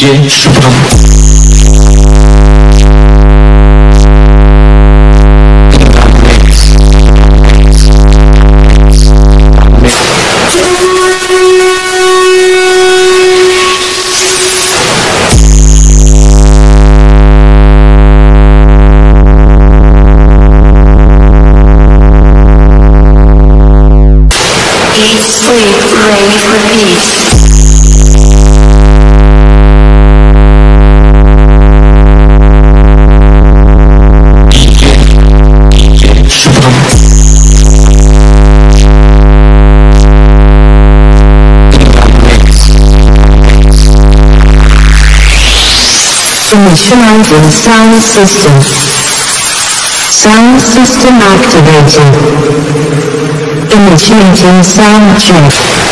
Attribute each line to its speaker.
Speaker 1: DJ Supra. Sleep, rave, repeat. Initializing sound system. Sound system activated. Initiating sound check.